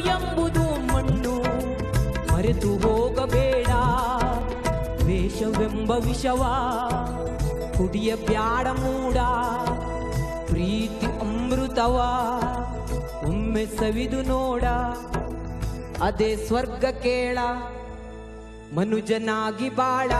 ಎಂಬುದು ಮಣ್ಣು. ಮರೆತು ಹೋಗಬೇಡ. ವೇಷವೆಂಬ ವಿಷವ. ಕುಡಿಯ ಬ್ಯಾಡ ಮೂಡ. ಪ್ರೀತಿ ಅಮೃತವ. ಒಮ್ಮೆ ಸವಿದು ನೋಡ. ಅದೇ ಸ್ವರ್ಗ ಕೇಳ. ಮನುಜನಾಗಿ ಬಾಳ.